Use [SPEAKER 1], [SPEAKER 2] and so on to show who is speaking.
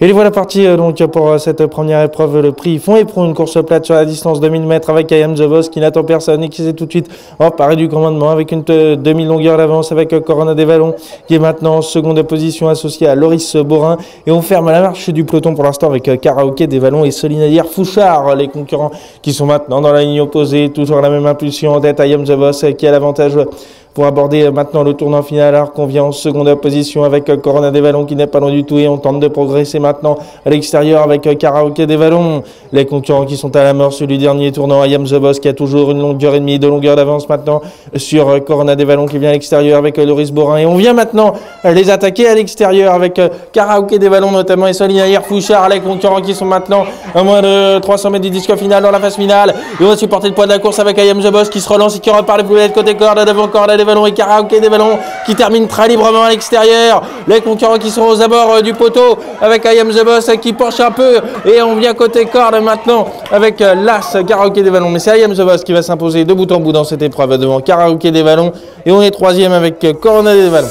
[SPEAKER 1] Et les voilà partis euh, donc pour euh, cette première épreuve, le prix fond et pour une course plate sur la distance de 1000 mètres avec Ayam Boss qui n'attend personne et qui s'est tout de suite emparé du commandement avec une demi-longueur d'avance avec euh, Corona des Vallons qui est maintenant en seconde position associée à Loris Borin. Et on ferme la marche du peloton pour l'instant avec Karaoke des Vallons et Solinadière Fouchard, les concurrents qui sont maintenant dans la ligne opposée, toujours la même impulsion en tête Ayam Boss qui a l'avantage pour aborder maintenant le tournant final alors qu'on vient en seconde position avec Corona des Vallons qui n'est pas loin du tout et on tente de progresser maintenant à l'extérieur avec Karaoke des Vallons. Les concurrents qui sont à la mort sur le dernier tournant, Ayam The Boss qui a toujours une longueur et demie de longueur d'avance maintenant sur Corona des Vallons qui vient à l'extérieur avec Loris Borin et on vient maintenant les attaquer à l'extérieur avec Karaoke des Vallons notamment et Solinaire Fouchard, les concurrents qui sont maintenant à moins de 300 mètres du disque final dans la phase finale et on va supporter le poids de la course avec Ayam The Boss qui se relance et qui repart les poulettes côté corde devant corde des Vallons et Karaoke des Vallons qui termine très librement à l'extérieur. Les concurrents qui sont aux abords euh, du poteau avec I Am The Boss qui penche un peu et on vient côté corde maintenant avec euh, l'As Karaoke des Vallons. Mais c'est I Am The Boss qui va s'imposer de bout en bout dans cette épreuve devant Karaoke des Vallons et on est troisième avec euh, Corona des Vallons.